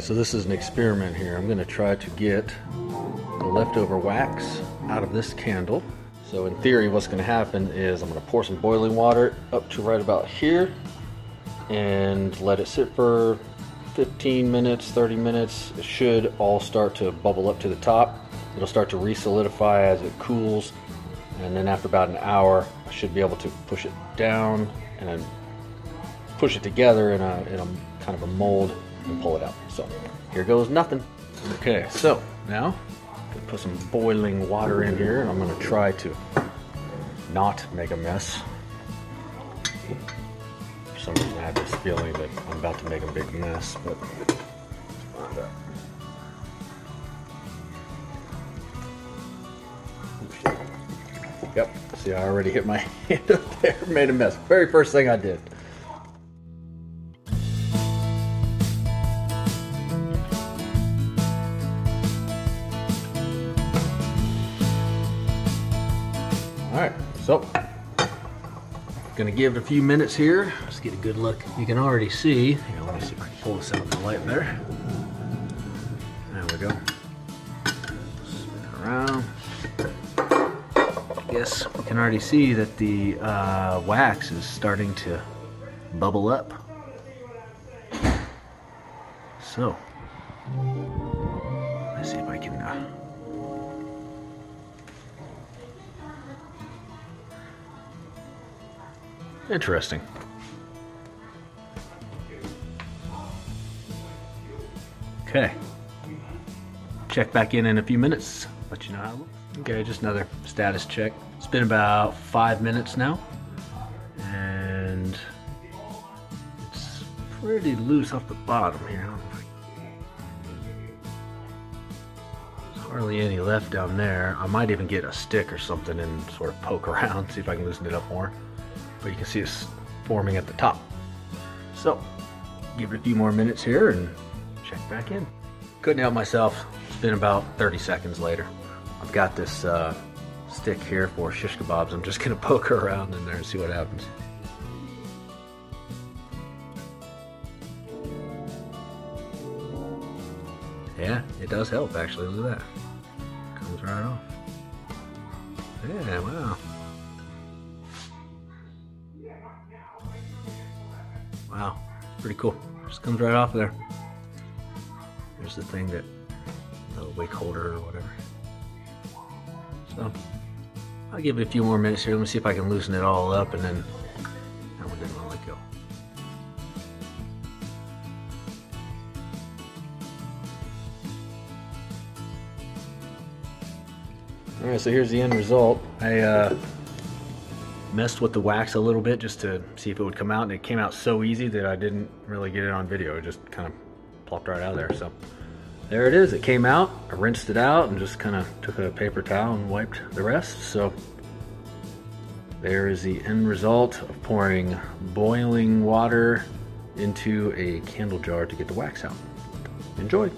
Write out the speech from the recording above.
So this is an experiment here. I'm going to try to get the leftover wax out of this candle. So in theory what's going to happen is I'm going to pour some boiling water up to right about here and let it sit for 15 minutes, 30 minutes. It should all start to bubble up to the top. It'll start to re-solidify as it cools and then after about an hour I should be able to push it down and then push it together in a, in a kind of a mold and pull it out. So here goes nothing. Okay, so now put some boiling water in here and I'm gonna try to not make a mess. For some reason I have this feeling that I'm about to make a big mess, but Yep, see I already hit my hand up there, made a mess. Very first thing I did. So gonna give it a few minutes here. Let's get a good look. You can already see. Here, let me see if I can pull this out in the light there. There we go. Spin around. Yes, you can already see that the uh, wax is starting to bubble up. So, let's see if I can. Uh, Interesting. Okay. Check back in in a few minutes. Let you know how it looks. Okay, just another status check. It's been about five minutes now. And it's pretty loose off the bottom here. There's hardly any left down there. I might even get a stick or something and sort of poke around, see if I can loosen it up more but you can see it's forming at the top. So, give it a few more minutes here and check back in. Couldn't help myself. It's been about 30 seconds later. I've got this uh, stick here for shish kebabs. I'm just gonna poke her around in there and see what happens. Yeah, it does help actually. Look at that. Comes right off. Yeah, wow. Wow, pretty cool. Just comes right off there. There's the thing that, the wake holder or whatever. So, I'll give it a few more minutes here. Let me see if I can loosen it all up and then that one didn't want to let go. All right, so here's the end result. I uh, messed with the wax a little bit just to see if it would come out and it came out so easy that I didn't really get it on video. It just kind of plopped right out of there. So there it is. It came out. I rinsed it out and just kind of took a paper towel and wiped the rest. So there is the end result of pouring boiling water into a candle jar to get the wax out. Enjoy.